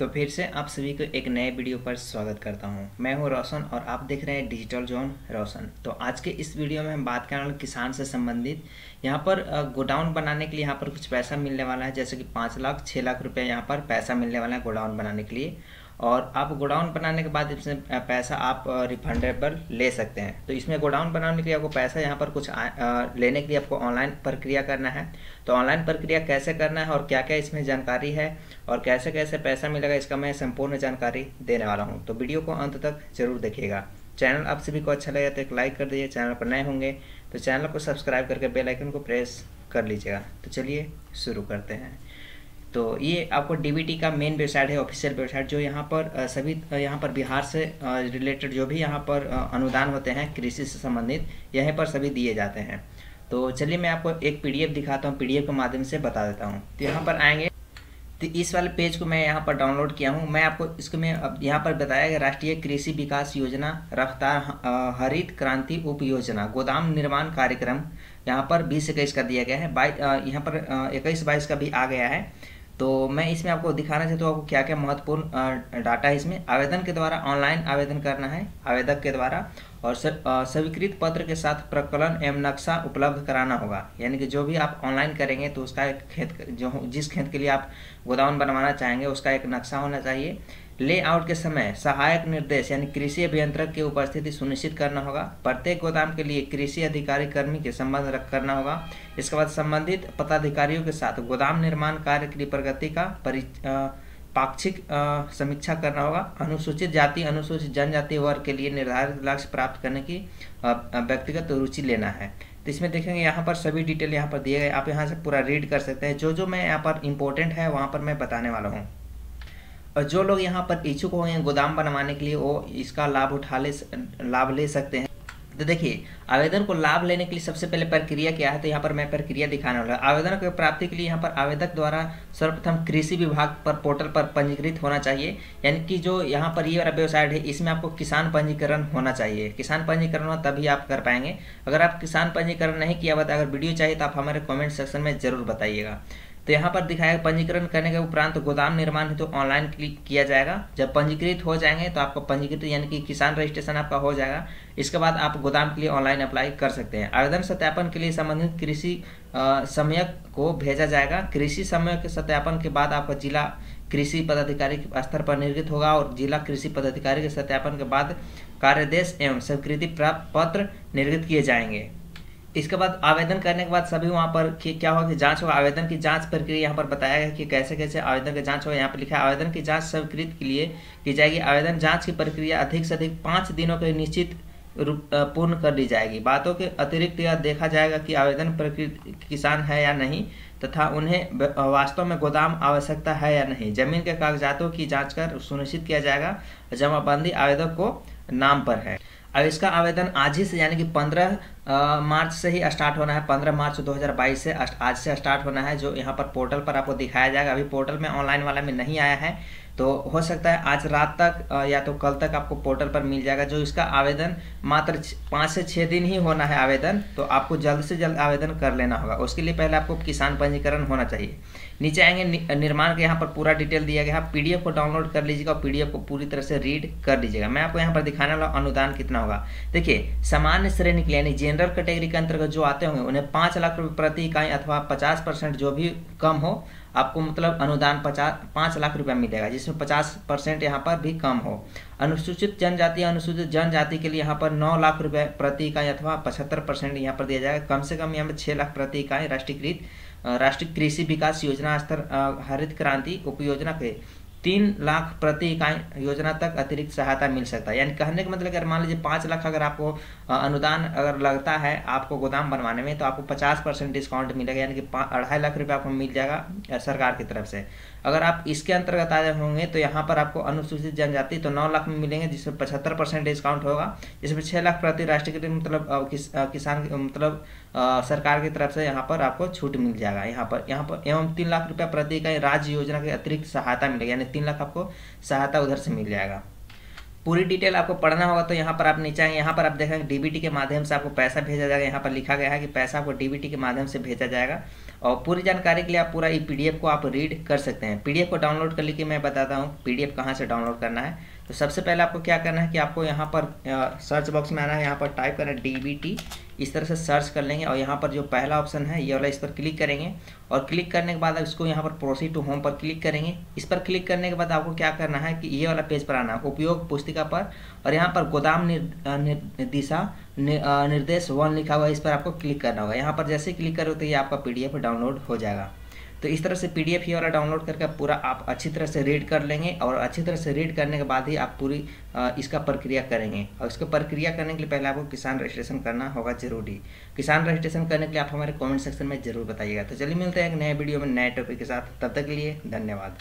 तो फिर से आप सभी को एक नए वीडियो पर स्वागत करता हूँ। मैं हूँ रोशन और आप देख रहे हैं डिजिटल जोन रोशन। तो आज के इस वीडियो में हम बात कर रहे हैं किसान से संबंधित। यहाँ पर गोडाउन बनाने के लिए यहाँ पर कुछ पैसा मिलने वाला है, जैसे कि पाँच लाख छः लाख रुपये यहाँ पर पैसा मिलने वाला है गोडाउन बनाने के लिए। और आप गोडाउन बनाने के बाद इसमें पैसा आप रिफंडेबल ले सकते हैं। तो इसमें गोडाउन बनाने के लिए आपको पैसा यहाँ पर कुछ लेने के लिए आपको ऑनलाइन प्रक्रिया करना है। तो ऑनलाइन प्रक्रिया कैसे करना है और क्या क्या इसमें जानकारी है और कैसे कैसे पैसा मिलेगा, इसका मैं संपूर्ण जानकारी देने वाला हूँ। तो वीडियो को अंत तक ज़रूर देखिएगा। चैनल आप सभी को अच्छा लगे तो एक लाइक कर दीजिए, चैनल पर नए होंगे तो चैनल को सब्सक्राइब करके बेलाइकन को प्रेस कर लीजिएगा। तो चलिए शुरू करते हैं। तो ये आपको डीबीटी का मेन वेबसाइट है ऑफिशियल वेबसाइट जो यहाँ पर सभी यहाँ पर बिहार से रिलेटेड जो भी यहाँ पर अनुदान होते हैं कृषि से संबंधित, यहीं पर सभी दिए जाते हैं। तो चलिए मैं आपको एक पीडीएफ दिखाता हूँ पीडीएफ के माध्यम से बता देता हूँ। तो यहाँ पर आएँगे। तो इस वाले पेज को मैं यहाँ पर डाउनलोड किया हूँ। मैं आपको इसको मैं अब यहाँ पर बताया गया, राष्ट्रीय कृषि विकास योजना, रफ्तार हरित क्रांति उप योजना गोदाम निर्माण कार्यक्रम, यहाँ पर बीस इक्कीस का दिया गया है। बाई यहाँ पर इक्कीस बाईस का भी आ गया है। तो मैं इसमें आपको दिखाना चाहता हूँ आपको क्या क्या महत्वपूर्ण डाटा है इसमें। आवेदन के द्वारा ऑनलाइन आवेदन करना है, आवेदक के द्वारा। और स्वीकृत पत्र के साथ प्रकलन एवं नक्शा उपलब्ध कराना होगा। यानी कि जो भी आप ऑनलाइन करेंगे तो उसका एक खेत, जो जिस खेत के लिए आप गोदाम बनवाना चाहेंगे, उसका एक नक्शा होना चाहिए। लेआउट के समय सहायक निर्देश यानी कृषि अभियंत्रक की उपस्थिति सुनिश्चित करना होगा। प्रत्येक गोदाम के लिए कृषि अधिकारी कर्मी के संबंध रख करना होगा। इसके बाद संबंधित पदाधिकारियों के साथ गोदाम निर्माण कार्य की प्रगति का पाक्षिक समीक्षा करना होगा। अनुसूचित जाति, अनुसूचित जनजाति वर्ग के लिए निर्धारित लक्ष्य प्राप्त करने की व्यक्तिगत रुचि लेना है। तो इसमें देखेंगे यहाँ पर सभी डिटेल यहाँ पर दिए गए। आप यहाँ से पूरा रीड कर सकते हैं। जो जो मैं यहाँ पर इम्पोर्टेंट है, वहाँ पर मैं बताने वाला हूँ। जो लोग यहाँ पर इच्छुक होंगे गोदाम बनवाने के लिए, वो इसका लाभ उठा ले लाभ ले सकते हैं। तो देखिए, आवेदन को लाभ लेने के लिए सबसे पहले प्रक्रिया क्या है? तो यहाँ पर मैं प्रक्रिया दिखाने वाला हूँ। आवेदन की प्राप्ति के लिए यहाँ पर आवेदक द्वारा सर्वप्रथम कृषि विभाग पर पोर्टल पर पंजीकृत होना चाहिए। यानी कि जो यहाँ पर ये वाला वेबसाइट है, इसमें आपको किसान पंजीकरण होना चाहिए। किसान पंजीकरण हो तभी आप कर पाएँगे। अगर आप किसान पंजीकरण नहीं किया हुआ अगर वीडियो चाहिए तो आप हमारे कॉमेंट सेक्शन में ज़रूर बताइएगा। तो यहाँ पर दिखाया गया पंजीकरण करने के उपरांत गोदाम निर्माण हेतु तो ऑनलाइन क्लिक किया जाएगा। जब पंजीकृत हो जाएँगे तो आपको पंजीकृत यानी कि किसान रजिस्ट्रेशन आपका हो जाएगा। इसके बाद आप गोदाम के लिए ऑनलाइन अप्लाई कर सकते हैं। आवेदन सत्यापन के लिए संबंधित कृषि समयक को भेजा जाएगा। कृषि समय के सत्यापन के बाद आपका जिला कृषि पदाधिकारी स्तर पर निर्गत होगा और जिला कृषि पदाधिकारी के सत्यापन के बाद कार्यदेश एवं स्वीकृति प्राप्त पत्र निर्गत किए जाएँगे। इसके बाद आवेदन करने के बाद सभी वहाँ पर क्या होगा कि जाँच होगा। आवेदन की जाँच प्रक्रिया यहाँ पर बताया गया कि कैसे कैसे आवेदन की जाँच होगा। यहाँ पर लिखा है, आवेदन की जाँच स्वीकृत के लिए की जाएगी। आवेदन जाँच की प्रक्रिया अधिक से अधिक पाँच दिनों के निश्चित पूर्ण कर ली जाएगी। बातों के अतिरिक्त यह देखा जाएगा कि आवेदन प्रकृत किसान है या नहीं तथा उन्हें वास्तव में गोदाम आवश्यकता है या नहीं। ज़मीन के कागजातों की जाँच कर सुनिश्चित किया जाएगा। जमाबंदी आवेदक को नाम पर है। अब इसका आवेदन आज ही से यानी कि 15 मार्च से ही स्टार्ट होना है 15 मार्च 2022 से आज से स्टार्ट होना है, जो यहाँ पर पोर्टल पर आपको दिखाया जाएगा। अभी पोर्टल में ऑनलाइन वाला में नहीं आया है तो हो सकता है आज रात तक या तो कल तक आपको पोर्टल पर मिल जाएगा, जो इसका आवेदन मात्र पाँच से छः दिन ही होना है आवेदन तो आपको जल्द से जल्द आवेदन कर लेना होगा। उसके लिए पहले आपको किसान पंजीकरण होना चाहिए। नीचे आएँगे निर्माण के यहाँ पर पूरा डिटेल दिया गया है पीडीएफ को डाउनलोड कर लीजिएगा और पीडीएफ को पूरी तरह से रीड कर लीजिएगा मैं आपको यहाँ पर दिखाने वाला अनुदान कितना होगा। देखिए, सामान्य श्रेणी के यानी जनरल कैटेगरी के अंतर्गत जो आते होंगे, उन्हें पाँच लाख रुपये प्रति इकाई अथवा पचास परसेंट जो भी कम हो, आपको मतलब अनुदान पचास, पाँच लाख रुपया मिलेगा, जिसमें पचास परसेंट यहाँ पर भी कम हो। अनुसूचित जनजाति अनुसूचित जनजाति के लिए यहाँ पर नौ लाख रुपए प्रति इकाई अथवा पचहत्तर परसेंट यहाँ पर दिया जाएगा। कम से कम यहाँ पर छः लाख प्रति इकाई राष्ट्रीयकृत राष्ट्रीय कृषि विकास योजना स्तर हरित क्रांति उपयोजना के तीन लाख प्रति इकाई योजना तक अतिरिक्त सहायता मिल सकता है। यानी कहने का मतलब अगर मान लीजिए पाँच लाख अगर आपको अनुदान अगर लगता है आपको गोदाम बनवाने में तो आपको पचास परसेंट डिस्काउंट मिलेगा। यानी कि अढ़ाई लाख रुपये आपको मिल जाएगा सरकार की तरफ़ से। अगर आप इसके अंतर्गत आए होंगे तो यहाँ पर आपको अनुसूचित जनजाति तो नौ लाख में मिलेंगे जिसमें पचहत्तर परसेंट डिस्काउंट होगा। जिसमें छः लाख प्रति राष्ट्रीय मतलब किस, किसान मतलब सरकार की तरफ़ से यहाँ पर आपको छूट मिल जाएगा। यहाँ पर यहाँ पर एवं तीन लाख रुपया प्रति इकाई राज्य योजना के अतिरिक्त सहायता मिलेगी यानी तीन लाख आपको सहायता उधर से मिल जाएगा। पूरी डिटेल आपको पढ़ना होगा तो यहाँ पर आप नीचे आएँगे। यहाँ पर आप देखेंगे डीबीटी के माध्यम से आपको पैसा भेजा जाएगा। यहाँ पर लिखा गया है कि पैसा आपको डीबीटी के माध्यम से भेजा जाएगा। और पूरी जानकारी के लिए आप पूरा ये पीडीएफ को आप रीड कर सकते हैं। पीडीएफ को डाउनलोड कर लेके मैं बताता हूँ पीडीएफ कहाँ से डाउनलोड करना है। तो सबसे पहले आपको क्या करना है कि आपको यहाँ पर सर्च बॉक्स में आना है, यहाँ पर टाइप करना है डीबीटी इस तरह से सर्च कर लेंगे और यहाँ पर जो पहला ऑप्शन है, ये वाला इस पर क्लिक करेंगे और क्लिक करने के बाद इसको यहाँ पर प्रोसीड टू होम पर क्लिक करेंगे। इस पर क्लिक करने के बाद आपको क्या करना है कि ये वाला पेज पर आना है, उपयोग पुस्तिका पर और यहाँ पर गोदाम दिशा निर्देश वन लिखा हुआ है, इस पर आपको क्लिक करना होगा। यहाँ पर जैसे क्लिक करो तो ये आपका पीडीएफ डाउनलोड हो जाएगा। तो इस तरह से पी डी ही वाला डाउनलोड करके पूरा आप अच्छी तरह से रीड कर लेंगे और अच्छी तरह से रीड करने के बाद ही आप पूरी इसका प्रक्रिया करेंगे। और इसको प्रक्रिया करने के लिए पहले आपको किसान रजिस्ट्रेशन करना होगा ज़रूरी। किसान रजिस्ट्रेशन करने के लिए आप हमारे कमेंट सेक्शन में ज़रूर बताइएगा। तो चलिए मिलते हैं एक नए वीडियो में नए टॉपिक के साथ। तब तक के लिए धन्यवाद।